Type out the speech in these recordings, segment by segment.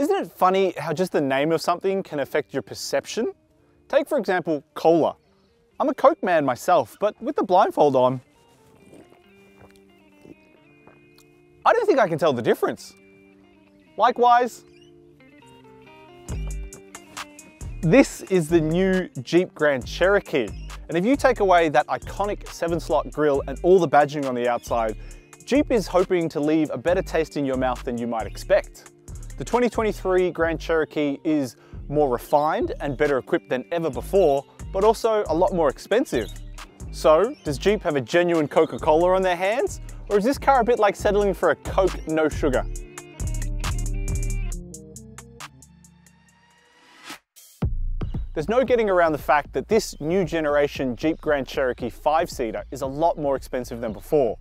Isn't it funny how just the name of something can affect your perception? Take for example, cola. I'm a Coke man myself, but with the blindfold on, I don't think I can tell the difference. Likewise, this is the new Jeep Grand Cherokee. And if you take away that iconic seven slot grille and all the badging on the outside, Jeep is hoping to leave a better taste in your mouth than you might expect. The 2023 Grand Cherokee is more refined and better equipped than ever before, but also a lot more expensive. So, does Jeep have a genuine Coca-Cola on their hands? Or is this car a bit like settling for a Coke no sugar? There's no getting around the fact that this new generation Jeep Grand Cherokee 5-seater is a lot more expensive than before.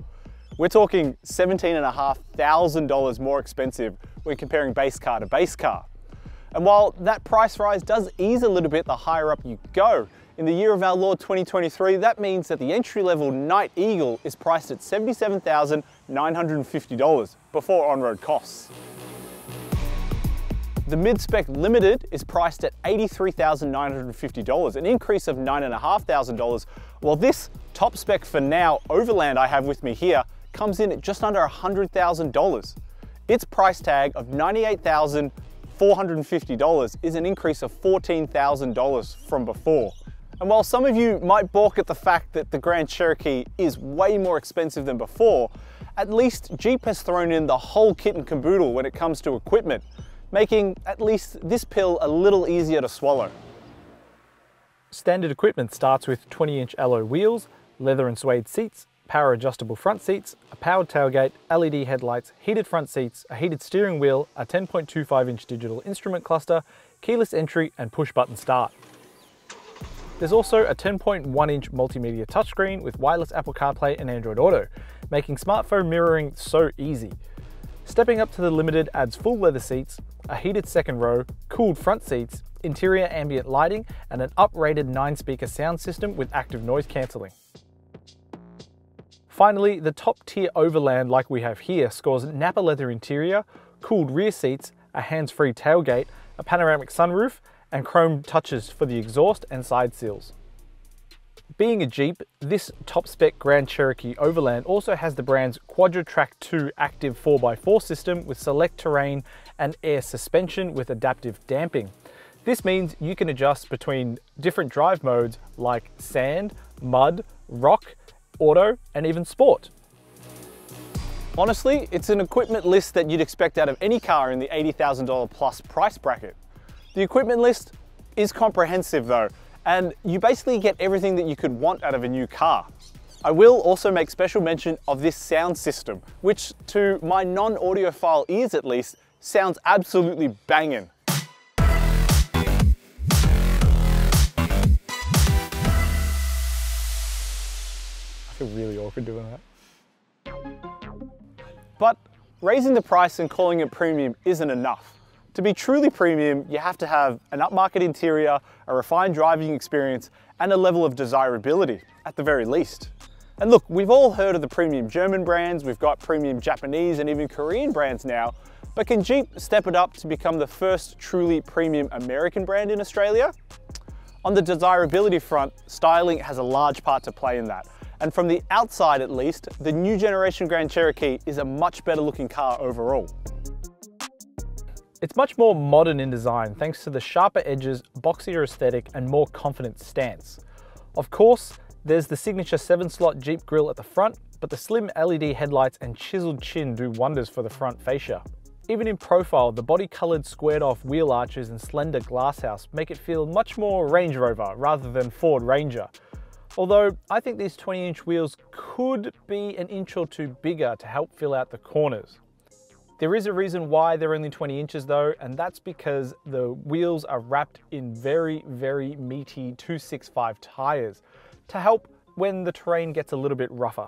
We're talking $17,500 more expensive when comparing base car to base car. And while that price rise does ease a little bit the higher up you go, in the year of our Lord 2023, that means that the entry-level Night Eagle is priced at $77,950 before on-road costs. The mid-spec Limited is priced at $83,950, an increase of $9,500, while this top spec for now Overland I have with me here comes in at just under $100,000. Its price tag of $98,450 is an increase of $14,000 from before. And while some of you might balk at the fact that the Grand Cherokee is way more expensive than before, at least Jeep has thrown in the whole kit and caboodle when it comes to equipment making at least this pill a little easier to swallow. Standard equipment starts with 20 inch alloy wheels, leather and suede seats, power adjustable front seats, a powered tailgate, LED headlights, heated front seats, a heated steering wheel, a 10.25 inch digital instrument cluster, keyless entry and push button start. There's also a 10.1 inch multimedia touchscreen with wireless Apple CarPlay and Android Auto, making smartphone mirroring so easy. Stepping up to the Limited adds full leather seats, a heated second row, cooled front seats, interior ambient lighting, and an uprated 9-speaker sound system with active noise cancelling. Finally, the top tier Overland like we have here scores Nappa leather interior, cooled rear seats, a hands-free tailgate, a panoramic sunroof, and chrome touches for the exhaust and side seals. Being a Jeep, this top spec Grand Cherokee Overland also has the brand's QuadraTrac 2 active 4x4 system with Selec-Terrain and air suspension with adaptive damping. This means you can adjust between different drive modes like sand, mud, rock, auto, and even sport. Honestly, it's an equipment list that you'd expect out of any car in the $80,000 plus price bracket. The equipment list is comprehensive though, and you basically get everything that you could want out of a new car. I will also make special mention of this sound system, which to my non-audiophile ears at least, sounds absolutely banging. Feel really awkward doing that. But raising the price and calling it premium isn't enough. To be truly premium, you have to have an upmarket interior, a refined driving experience, and a level of desirability, at the very least. And look, we've all heard of the premium German brands, we've got premium Japanese and even Korean brands now, but can Jeep step it up to become the first truly premium American brand in Australia? On the desirability front, styling has a large part to play in that. And from the outside at least, the new generation Grand Cherokee is a much better looking car overall. It's much more modern in design thanks to the sharper edges, boxier aesthetic, and more confident stance. Of course, there's the signature 7-slot Jeep grille at the front, but the slim LED headlights and chiseled chin do wonders for the front fascia. Even in profile, the body-coloured squared-off wheel arches and slender glasshouse make it feel much more Range Rover rather than Ford Ranger. Although I think these 20-inch wheels could be an inch or two bigger to help fill out the corners. There is a reason why they're only 20 inches though, and that's because the wheels are wrapped in very, very meaty 265 tires to help when the terrain gets a little bit rougher.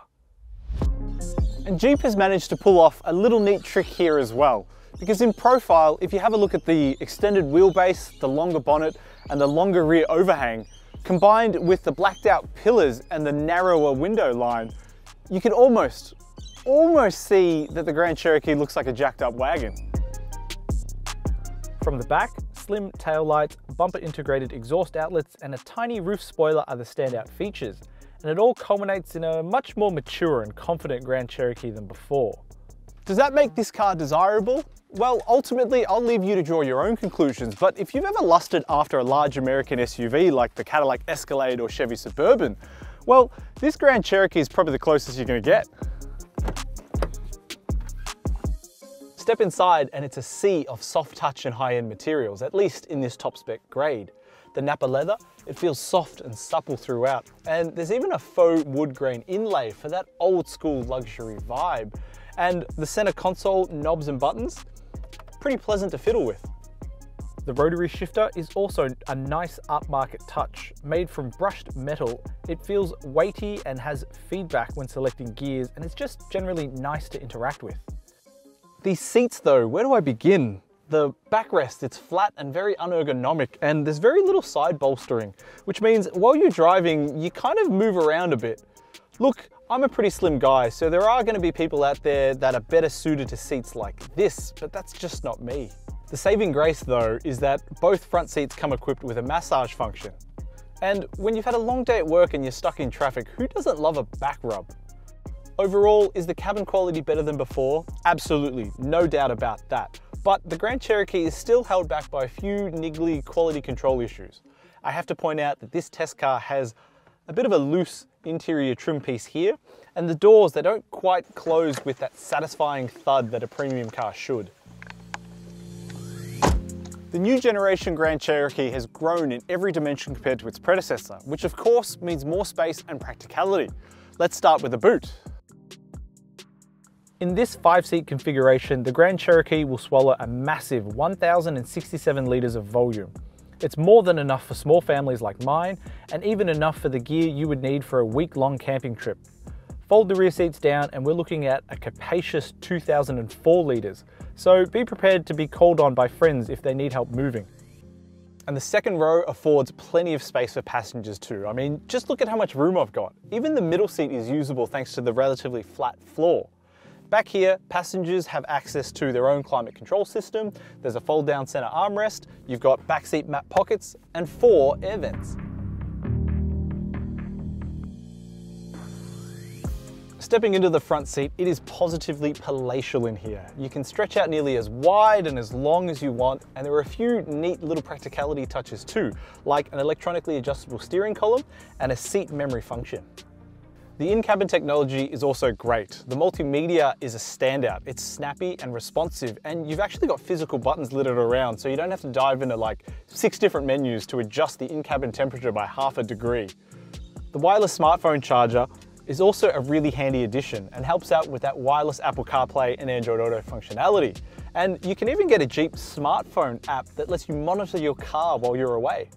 And Jeep has managed to pull off a little neat trick here as well. Because in profile, if you have a look at the extended wheelbase, the longer bonnet, and the longer rear overhang, combined with the blacked out pillars and the narrower window line, you can almost, almost see that the Grand Cherokee looks like a jacked up wagon. From the back, slim tail lights, bumper integrated exhaust outlets, and a tiny roof spoiler are the standout features, and it all culminates in a much more mature and confident Grand Cherokee than before. Does that make this car desirable? Well, ultimately, I'll leave you to draw your own conclusions, but if you've ever lusted after a large American SUV like the Cadillac Escalade or Chevy Suburban, well, this Grand Cherokee is probably the closest you're gonna get. Step inside and it's a sea of soft touch and high-end materials, at least in this top spec grade. The Nappa leather, it feels soft and supple throughout. And there's even a faux wood grain inlay for that old school luxury vibe. And the center console knobs and buttons, pretty pleasant to fiddle with. The rotary shifter is also a nice upmarket touch. Made from brushed metal, it feels weighty and has feedback when selecting gears and it's just generally nice to interact with. These seats though, where do I begin? The backrest, it's flat and very unergonomic and there's very little side bolstering, which means while you're driving, you kind of move around a bit. Look, I'm a pretty slim guy, so there are gonna be people out there that are better suited to seats like this, but that's just not me. The saving grace though is that both front seats come equipped with a massage function. And when you've had a long day at work and you're stuck in traffic, who doesn't love a back rub? Overall, is the cabin quality better than before? Absolutely, no doubt about that. But the Grand Cherokee is still held back by a few niggly quality control issues. I have to point out that this test car has a bit of a loose interior trim piece here, and the doors, they don't quite close with that satisfying thud that a premium car should. The new generation Grand Cherokee has grown in every dimension compared to its predecessor, which of course means more space and practicality. Let's start with the boot. In this five-seat configuration, the Grand Cherokee will swallow a massive 1,067 litres of volume. It's more than enough for small families like mine, and even enough for the gear you would need for a week-long camping trip. Fold the rear seats down and we're looking at a capacious 2,004 litres, so be prepared to be called on by friends if they need help moving. And the second row affords plenty of space for passengers too. I mean, just look at how much room I've got. Even the middle seat is usable thanks to the relatively flat floor. Back here, passengers have access to their own climate control system. There's a fold down center armrest. You've got backseat map pockets and four air vents. Stepping into the front seat, it is positively palatial in here. You can stretch out nearly as wide and as long as you want, and there are a few neat little practicality touches too, like an electronically adjustable steering column and a seat memory function. The in-cabin technology is also great. The multimedia is a standout. It's snappy and responsive, and you've actually got physical buttons littered around, so you don't have to dive into like six different menus to adjust the in-cabin temperature by half a degree. The wireless smartphone charger is also a really handy addition and helps out with that wireless Apple CarPlay and Android Auto functionality. And you can even get a Jeep smartphone app that lets you monitor your car while you're away.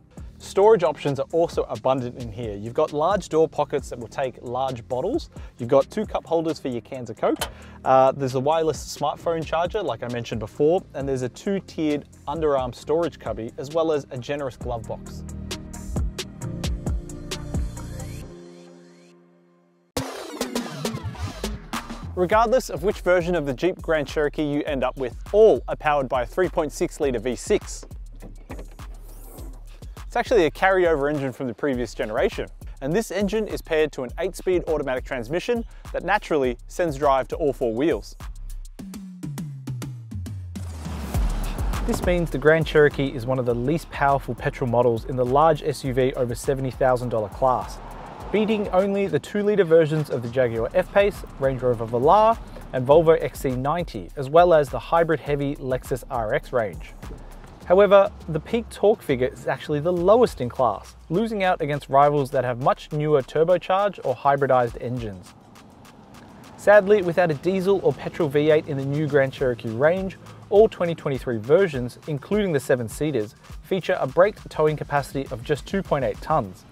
Storage options are also abundant in here. You've got large door pockets that will take large bottles. You've got two cup holders for your cans of Coke. Uh, there's a wireless smartphone charger, like I mentioned before, and there's a two-tiered underarm storage cubby, as well as a generous glove box. Regardless of which version of the Jeep Grand Cherokee you end up with, all are powered by a 3.6 litre V6. It's actually a carryover engine from the previous generation. And this engine is paired to an 8-speed automatic transmission that naturally sends drive to all four wheels. This means the Grand Cherokee is one of the least powerful petrol models in the large SUV over $70,000 class, beating only the 2-litre versions of the Jaguar F-Pace, Range Rover Velar, and Volvo XC90, as well as the hybrid heavy Lexus RX range. However, the peak torque figure is actually the lowest in class, losing out against rivals that have much newer turbocharged or hybridized engines. Sadly, without a diesel or petrol V8 in the new Grand Cherokee range, all 2023 versions, including the 7-seaters, feature a braked towing capacity of just 2.8 tonnes.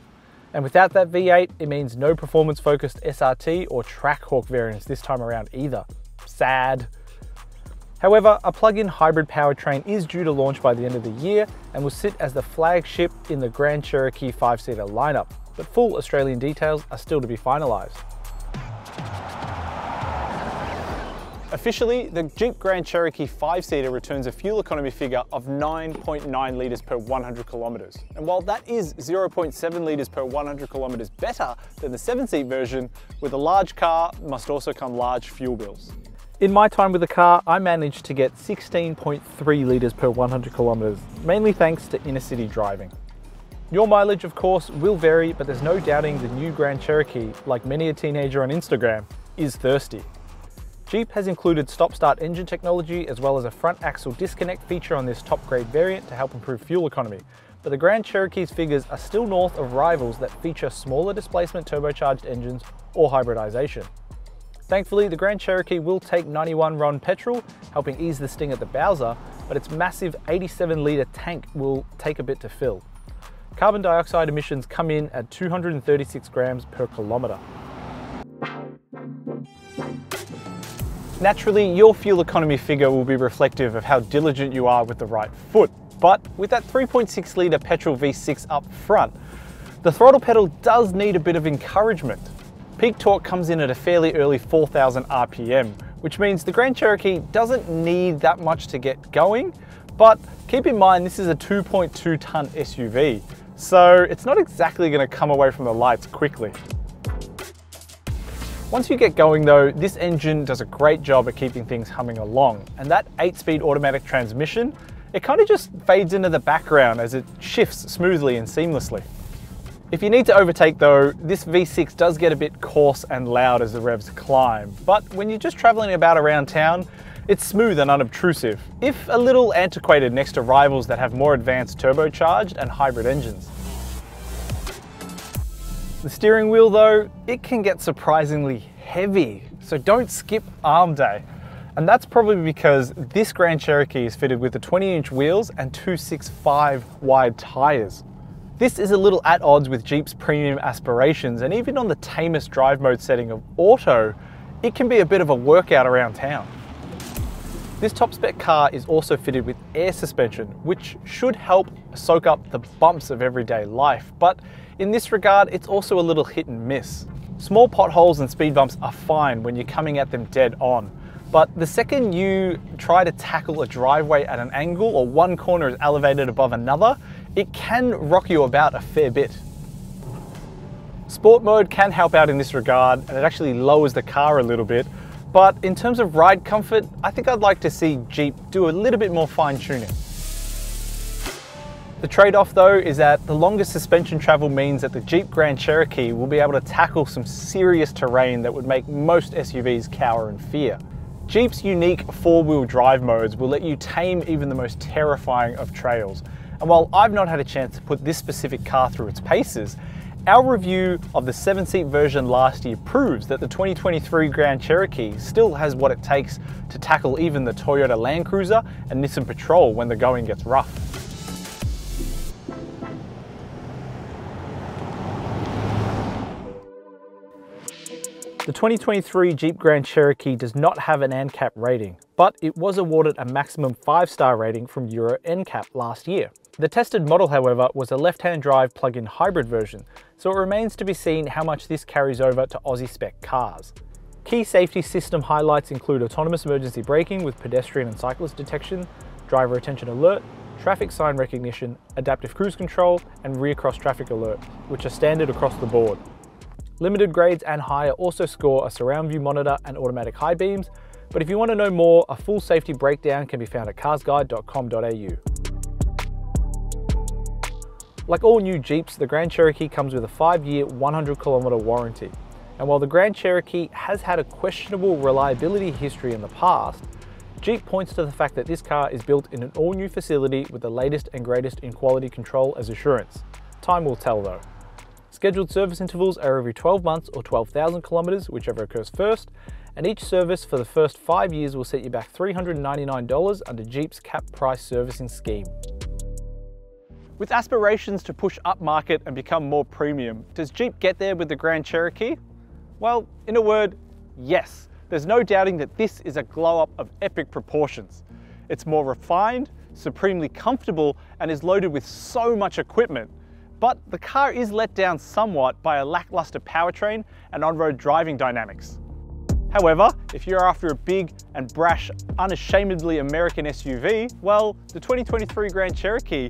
And without that V8, it means no performance-focused SRT or Trackhawk variants this time around either. Sad. However, a plug-in hybrid powertrain is due to launch by the end of the year and will sit as the flagship in the Grand Cherokee 5-seater lineup, but full Australian details are still to be finalised. Officially, the Jeep Grand Cherokee 5-seater returns a fuel economy figure of 9.9 litres per 100 kilometres. And while that is 0.7 litres per 100 kilometres better than the 7-seat version, with a large car must also come large fuel bills. In my time with the car, I managed to get 16.3 litres per 100 kilometres, mainly thanks to inner city driving. Your mileage, of course, will vary, but there's no doubting the new Grand Cherokee, like many a teenager on Instagram, is thirsty. Jeep has included stop-start engine technology as well as a front axle disconnect feature on this top grade variant to help improve fuel economy. But the Grand Cherokee's figures are still north of rivals that feature smaller displacement turbocharged engines or hybridization. Thankfully, the Grand Cherokee will take 91 RON petrol, helping ease the sting at the Bowser, but its massive 87 litre tank will take a bit to fill. Carbon dioxide emissions come in at 236 grams per kilometre. Naturally, your fuel economy figure will be reflective of how diligent you are with the right foot. But with that 3.6 litre petrol V6 up front, the throttle pedal does need a bit of encouragement. Peak torque comes in at a fairly early 4,000 RPM, which means the Grand Cherokee doesn't need that much to get going, but keep in mind this is a 2.2 tonne SUV, so it's not exactly going to come away from the lights quickly. Once you get going though, this engine does a great job at keeping things humming along. And that 8-speed automatic transmission, it kind of just fades into the background as it shifts smoothly and seamlessly. If you need to overtake though, this V6 does get a bit coarse and loud as the revs climb. But when you're just traveling about around town, it's smooth and unobtrusive, if a little antiquated next to rivals that have more advanced turbocharged and hybrid engines. The steering wheel though, it can get surprisingly heavy, so don't skip arm day. And that's probably because this Grand Cherokee is fitted with the 20 inch wheels and 265 wide tyres. This is a little at odds with Jeep's premium aspirations and even on the tamest drive mode setting of auto, it can be a bit of a workout around town. This top spec car is also fitted with air suspension, which should help soak up the bumps of everyday life, but in this regard, it's also a little hit and miss. Small potholes and speed bumps are fine when you're coming at them dead on, but the second you try to tackle a driveway at an angle or one corner is elevated above another, it can rock you about a fair bit. Sport mode can help out in this regard and it actually lowers the car a little bit, but in terms of ride comfort, I think I'd like to see Jeep do a little bit more fine tuning. The trade-off though is that the longer suspension travel means that the Jeep Grand Cherokee will be able to tackle some serious terrain that would make most SUVs cower in fear. Jeep's unique four-wheel drive modes will let you tame even the most terrifying of trails. And while I've not had a chance to put this specific car through its paces, our review of the seven seat version last year proves that the 2023 Grand Cherokee still has what it takes to tackle even the Toyota Land Cruiser and Nissan Patrol when the going gets rough. The 2023 Jeep Grand Cherokee does not have an ANCAP rating, but it was awarded a maximum 5-star rating from Euro NCAP last year. The tested model, however, was a left-hand drive plug-in hybrid version, so it remains to be seen how much this carries over to Aussie spec cars. Key safety system highlights include autonomous emergency braking with pedestrian and cyclist detection, driver attention alert, traffic sign recognition, adaptive cruise control, and rear cross traffic alert, which are standard across the board. Limited grades and higher also score a surround view monitor and automatic high beams, but if you want to know more, a full safety breakdown can be found at carsguide.com.au. Like all new Jeeps, the Grand Cherokee comes with a 5-year, 100 kilometer warranty. And while the Grand Cherokee has had a questionable reliability history in the past, Jeep points to the fact that this car is built in an all-new facility with the latest and greatest in quality control as assurance. Time will tell though. Scheduled service intervals are every 12 months or 12,000 kilometres, whichever occurs first, and each service for the first five years will set you back $399 under Jeep's cap price servicing scheme. With aspirations to push upmarket and become more premium, does Jeep get there with the Grand Cherokee? Well, in a word, yes. There's no doubting that this is a glow up of epic proportions. It's more refined, supremely comfortable, and is loaded with so much equipment but the car is let down somewhat by a lackluster powertrain and on-road driving dynamics. However, if you're after a big and brash, unashamedly American SUV, well, the 2023 Grand Cherokee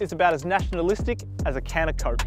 is about as nationalistic as a can of Coke.